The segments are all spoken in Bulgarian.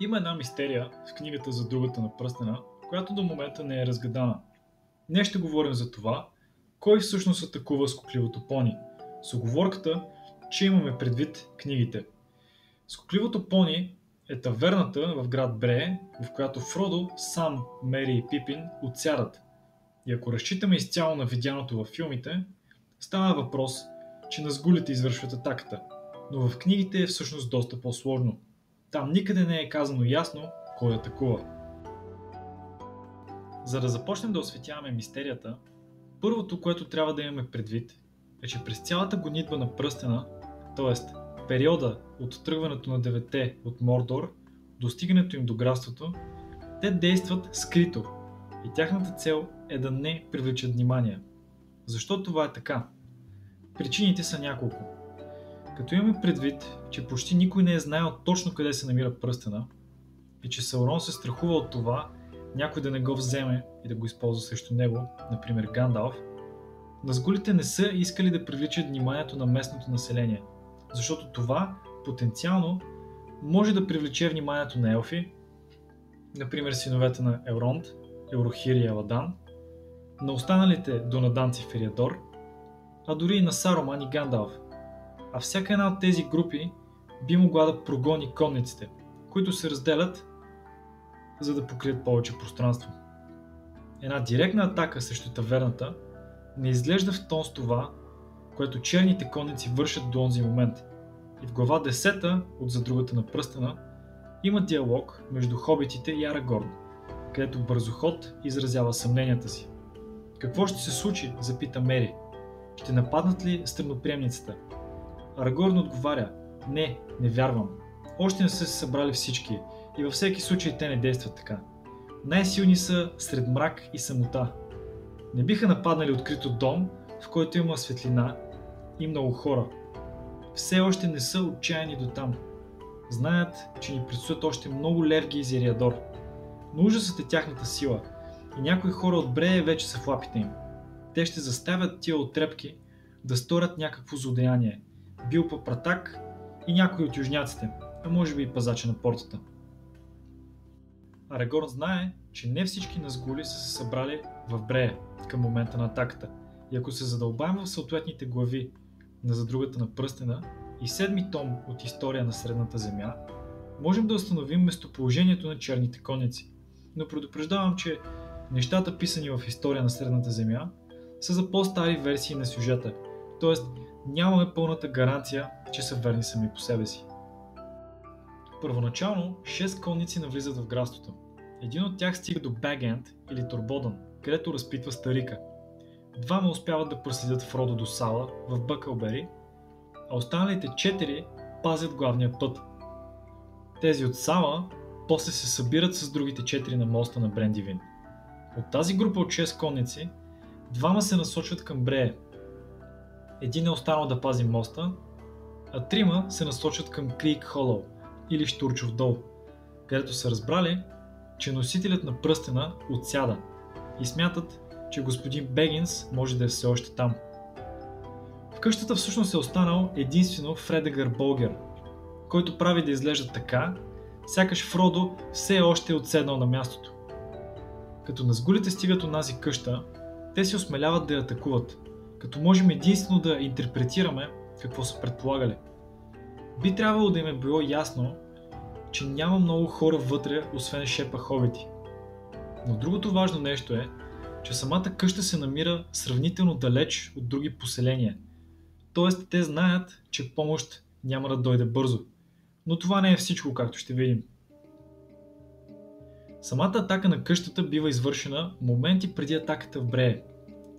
Има една мистерия в книгата за другата на пръстена, която до момента не е разгадана. Днес ще говорим за това, кой всъщност атакува скокливото пони, с оговорката, че имаме предвид книгите. Скокливото пони е таверната в град Брее, в която Фродо, Сам, Мери и Пипин отсядат. И ако разчитаме изцяло на видяното във филмите, става въпрос, че назгулите извършват атаката, но в книгите е всъщност доста по-сложно. Там никъде не е казано ясно кой атакува. За да започнем да осветяваме мистерията, първото, което трябва да имаме предвид, е, че през цялата гонитба на пръстена, т.е. периода от тръгването на девете от Мордор до стигането им до градството, те действат скрито и тяхната цел е да не привличат внимание. Защо това е така? Причините са няколко. Като имаме предвид, че почти никой не е знаел точно къде се намира пръстена и че Саурон се страхува от това някой да не го вземе и да го използва срещу него, например Гандалф, Назгулите не са искали да привличат вниманието на местното население, защото това потенциално може да привлече вниманието на елфи, например синовете на Елронд, Еврохир и Еладан, на останалите донаданци в а дори и на Сароман и Гандалф. А всяка една от тези групи би могла да прогони конниците, които се разделят, за да покрият повече пространство. Една директна атака срещу таверната не изглежда в тон с това, което черните конници вършат до онзи момент. И в глава 10 от За другата на пръстена има диалог между хобитите и Арагорн, където бързоход изразява съмненията си. Какво ще се случи, запита Мери. Ще нападнат ли страноприемницата? Арагорн отговаря, не, не вярвам. Още не са се събрали всички и във всеки случай те не действат така. Най-силни са сред мрак и самота. Не биха нападнали открито дом, в който има светлина и много хора. Все още не са отчаяни до там. Знаят, че ни предстоят още много левги из Ериадор. Но ужасът е тяхната сила и някои хора от Брея вече са в лапите им. Те ще заставят тия отрепки да сторят някакво злодеяние. Бил по пратак и някой от южняците, а може би и пазача на портата. Арагорн знае, че не всички назгули са се събрали в Брея към момента на атаката. И ако се задълбаем в съответните глави на задругата на пръстена и седми том от История на Средната Земя, можем да установим местоположението на черните конници. Но предупреждавам, че нещата писани в История на Средната Земя са за по-стари версии на сюжета, т.е. нямаме пълната гаранция, че са верни сами по себе си. Първоначално 6 конници навлизат в градството. Един от тях стига до Бегенд или Турбодан, където разпитва старика. Двама успяват да проследят Фродо до Сала в Бъкълбери, а останалите четири пазят главния път. Тези от Сала после се събират с другите четири на моста на Брендивин. От тази група от 6 конници, двама се насочват към Брея. Един е останал да пази моста, а трима се насочват към Крик Холоу или Штурчов дол, където са разбрали, че носителят на пръстена отсяда – и смятат, че господин Бегинс може да е все още там. В къщата всъщност е останал единствено Фредегър Болгер, който прави да изглежда така, сякаш Фродо все още е отседнал на мястото. Като назгулите стигат от нази къща, те се осмеляват да я атакуват, като можем единствено да интерпретираме какво са предполагали. Би трябвало да им е било ясно, че няма много хора вътре, освен шепа хобити – но другото важно нещо е, че самата къща се намира сравнително далеч от други поселения. Тоест те знаят, че помощ няма да дойде бързо. Но това не е всичко, както ще видим. Самата атака на къщата бива извършена моменти преди атаката в Брее.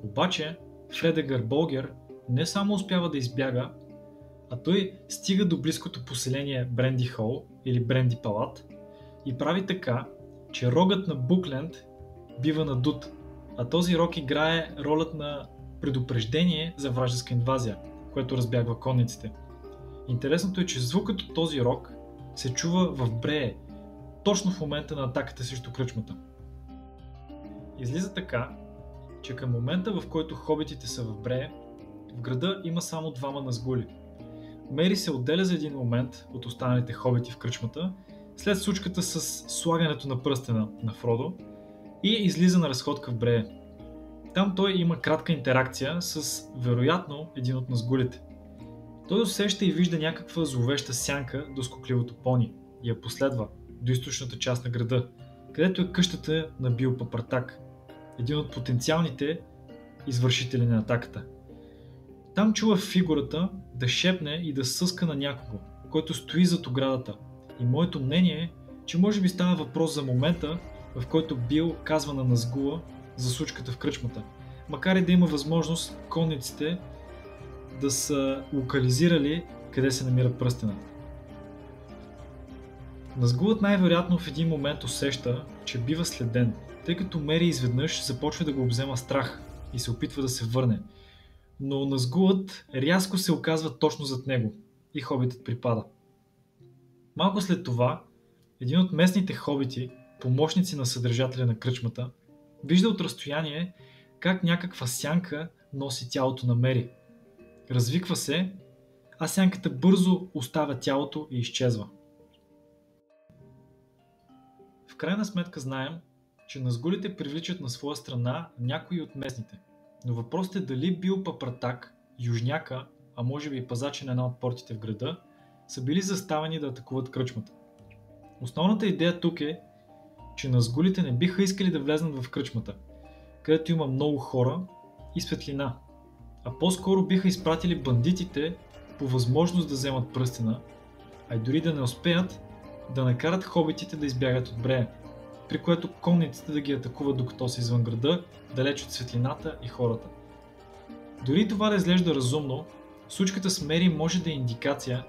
Обаче Фредегър Болгер не само успява да избяга, а той стига до близкото поселение Бренди Хол или Бренди Палат и прави така, че рогът на Букленд бива надут, а този рог играе ролята на предупреждение за вражеска инвазия, което разбягва конниците. Интересното е, че звукът от този рог се чува в Брее, точно в момента на атаката срещу кръчмата. Излиза така, че към момента в който хобитите са в Брее, в града има само двама назгули. Мери се отделя за един момент от останалите хобити в кръчмата след случката с слагането на пръстена на Фродо и излиза на разходка в Брея. Там той има кратка интеракция с, вероятно, един от назгулите. Той усеща и вижда някаква зловеща сянка до скокливото пони и я последва до източната част на града, където е къщата на Бил Папартак, един от потенциалните извършители на атаката. Там чува фигурата да шепне и да съска на някого, който стои зад оградата. И моето мнение е, че може би става въпрос за момента, в който Бил казва на Назгула за случката в кръчмата. Макар и да има възможност конниците да са локализирали къде се намира пръстена. Назгулът най-вероятно в един момент усеща, че бива следен, тъй като Мери изведнъж започва да го обзема страх и се опитва да се върне. Но Назгулът рязко се оказва точно зад него и хобитът припада. Малко след това, един от местните хобити, помощници на съдържателя на кръчмата, вижда от разстояние как някаква сянка носи тялото на Мери. Развиква се, а сянката бързо оставя тялото и изчезва. Крайна сметка знаем, че назгулите привличат на своя страна някои от местните. Но въпросът е дали бил Папратак, Южняка, а може би и пазачи на една от портите в града, са били заставени да атакуват кръчмата. Основната идея тук е, че назгулите не биха искали да влезнат в кръчмата, където има много хора и светлина, а по-скоро биха изпратили бандитите по възможност да вземат пръстена, а и дори да не успеят, да накарат хобитите да избягат от брея, при което конниците да ги атакуват докато са извън града, далеч от светлината и хората. Дори това да изглежда разумно, случката с Мери може да е индикация,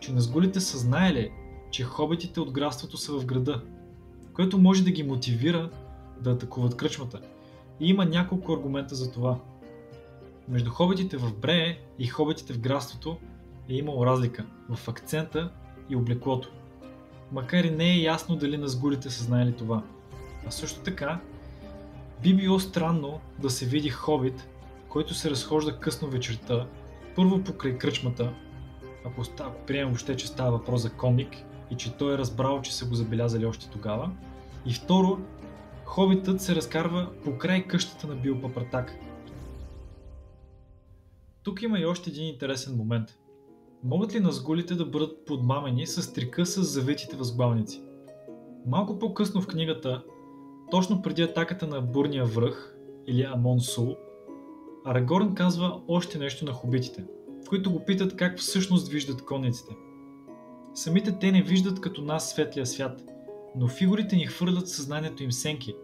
че назгулите са знаели, че хобитите от графството са в града, което може да ги мотивира да атакуват кръчмата. И има няколко аргумента за това. Между хобитите в Брее и хобитите в графството е имало разлика в акцента и облеклото. Макар и не е ясно дали назгулите са знаели това. А също така, би било странно да се види хобит, който се разхожда късно вечерта, първо покрай кръчмата, ако, ако приемем въобще, че става въпрос за комик и че той е разбрал, че са го забелязали още тогава. И второ, хобитът се разкарва покрай къщата на Бил Папратак. Тук има и още един интересен момент. Могат ли назгулите да бъдат подмамени с трика с завитите възглавници? Малко по-късно в книгата, точно преди атаката на Бурния връх или Амон Сул, Арагорн казва още нещо на хобитите – които го питат как всъщност виждат конниците. Самите те не виждат като нас светлия свят, но фигурите ни хвърлят съзнанието им сенки,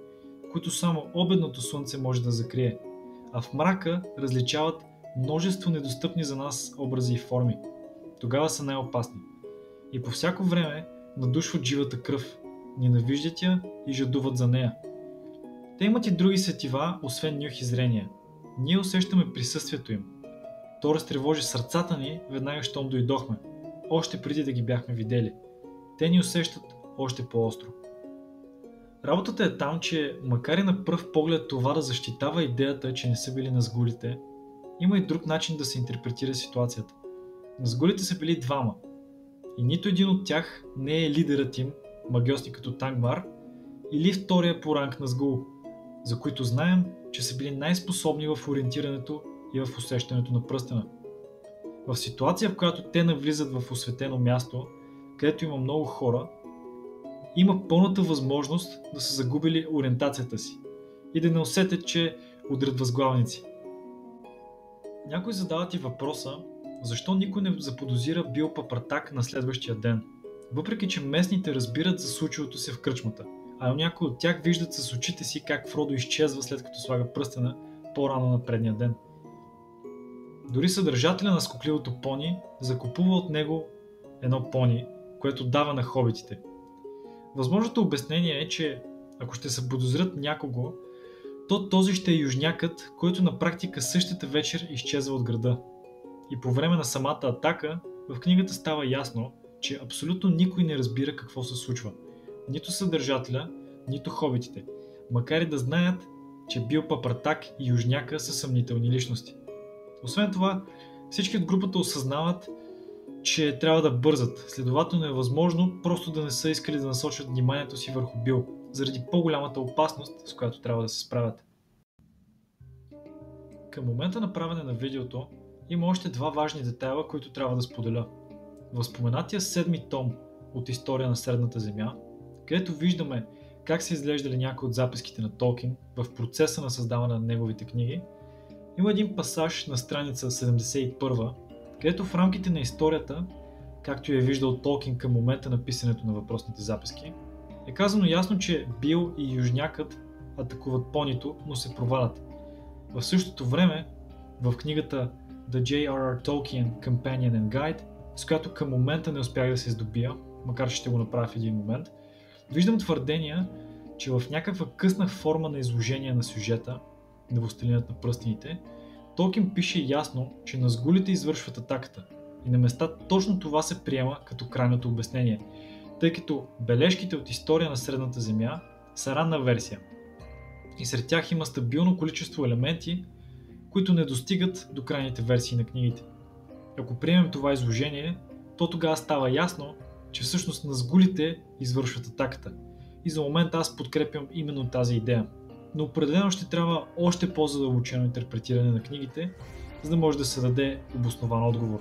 които само обедното слънце може да закрие, а в мрака различават множество недостъпни за нас образи и форми. Тогава са най-опасни. И по всяко време надушват живата кръв, ненавиждат я и жадуват за нея. Те имат и други сетива, освен нюх и зрение. Ние усещаме присъствието им – то разтревожи сърцата ни веднага, щом дойдохме, още преди да ги бяхме видели. Те ни усещат още по-остро. Работата е там, че макар и на пръв поглед това да защитава идеята, че не са били на сгулите, има и друг начин да се интерпретира ситуацията. Назгулите са били двама. И нито един от тях не е лидерът им, магиосник като Тангмар, или втория по ранг на сгул, за които знаем, че са били най-способни в ориентирането и в усещането на пръстена. В ситуация, в която те навлизат в осветено място, където има много хора, има пълната възможност да са загубили ориентацията си и да не усетят, че удрят възглавници. Някой задават и въпроса, защо никой не заподозира бил папратак на следващия ден, въпреки че местните разбират за случилото се в кръчмата, а някои от тях виждат с очите си как Фродо изчезва след като слага пръстена по-рано на предния ден – дори съдържателя на скокливото пони закупува от него едно пони, което дава на хобитите. Възможното обяснение е, че ако ще се подозрят някого, то този ще е южнякът, който на практика същата вечер изчезва от града. И по време на самата атака, в книгата става ясно, че абсолютно никой не разбира какво се случва. Нито съдържателя, нито хобитите, макар и да знаят, че Бил Папартак и Южняка са съмнителни личности. Освен това, всички от групата осъзнават, че трябва да бързат. Следователно е възможно просто да не са искали да насочат вниманието си върху Бил, заради по-голямата опасност, с която трябва да се справят. Към момента на правене на видеото има още два важни детайла, които трябва да споделя. В споменатия седми том от История на Средната Земя, където виждаме как са изглеждали някои от записките на Толкин в процеса на създаване на неговите книги, има един пасаж на страница 71, където в рамките на историята, както е виждал Толкин към момента на писането на въпросните записки, е казано ясно, че Бил и Южнякът атакуват понито, но се провалят. В същото време, в книгата The J.R.R. Tolkien Companion and Guide, с която към момента не успях да се здобия, макар че ще го направя в един момент, виждам твърдения, че в някаква късна форма на изложение на сюжета, на Властелинът на пръстените, Толкин пише ясно, че на сгулите извършват атаката и на места точно това се приема като крайното обяснение, тъй като бележките от история на Средната Земя са ранна версия и сред тях има стабилно количество елементи, които не достигат до крайните версии на книгите. Ако приемем това изложение, то тогава става ясно, че всъщност назгулите извършват атаката. И за момент аз подкрепям именно тази идея. Но определено ще трябва още по-задълбочено интерпретиране на книгите, за да може да се даде обоснован отговор.